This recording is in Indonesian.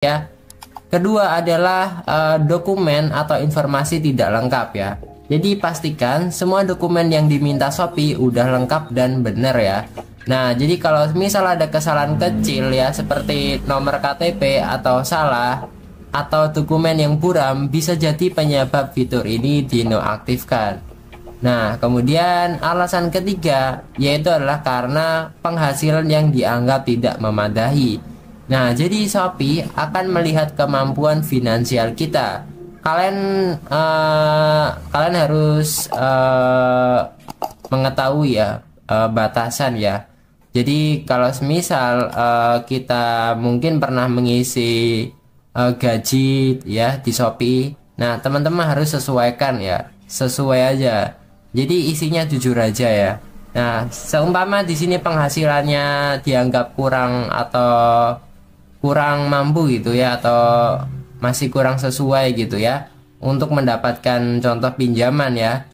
ya. Kedua adalah uh, dokumen atau informasi tidak lengkap ya. Jadi pastikan semua dokumen yang diminta Shopee udah lengkap dan benar ya. Nah, jadi kalau misal ada kesalahan kecil ya seperti nomor KTP atau salah atau dokumen yang buram bisa jadi penyebab fitur ini dinonaktifkan. Nah, kemudian alasan ketiga yaitu adalah karena penghasilan yang dianggap tidak memadai. Nah, jadi Shopee akan melihat kemampuan finansial kita. Kalian uh, kalian harus uh, mengetahui ya uh, batasan ya. Jadi kalau semisal uh, kita mungkin pernah mengisi uh, gaji ya di Shopee, nah teman-teman harus sesuaikan ya, sesuai aja. Jadi isinya jujur aja ya. Nah, seumpama di sini penghasilannya dianggap kurang atau kurang mampu gitu ya atau masih kurang sesuai gitu ya untuk mendapatkan contoh pinjaman ya